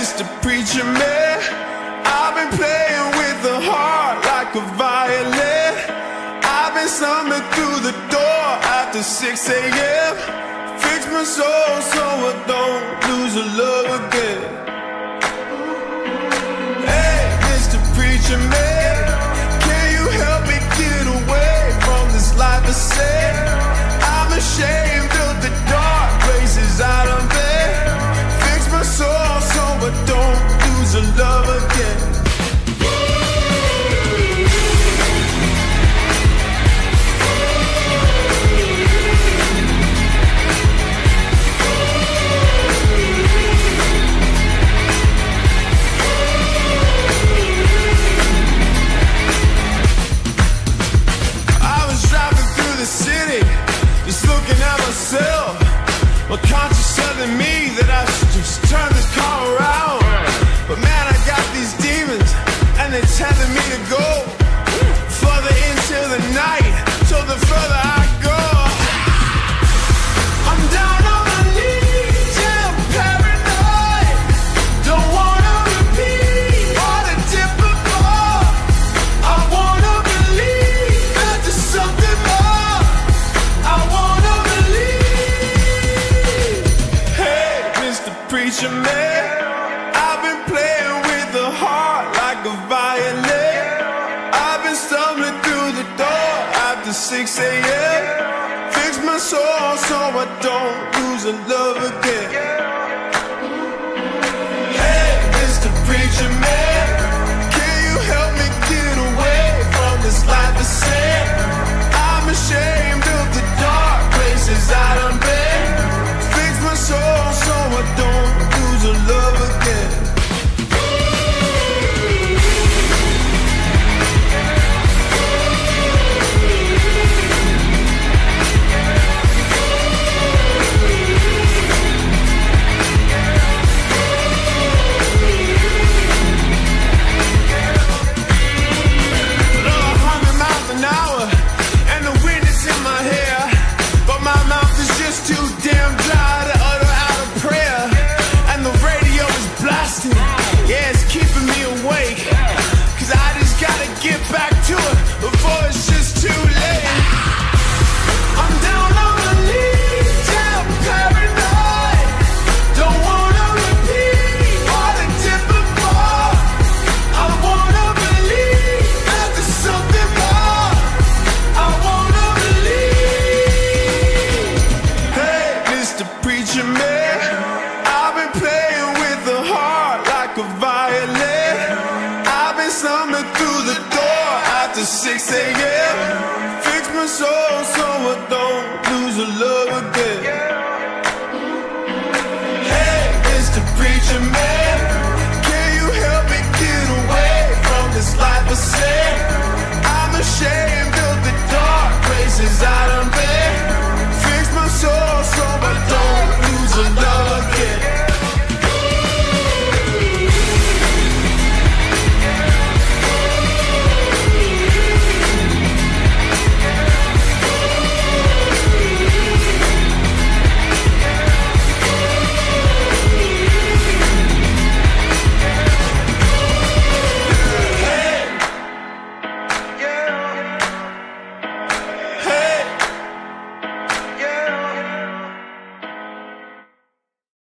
Mr. Preacher Man. I've been playing with the heart like a violin. I've been summoned through the door after 6 a.m. Fix my soul so preacher man. I've been playing with the heart like a violin. I've been stumbling through the door after 6 a.m. Fix my soul so I don't lose a love again. Hey, Mr. Preacher Man. 6 a.m. Fix my soul so I don't lose a love again. Hey, Mr. Preacher Man, can you help me get away from this life of sin?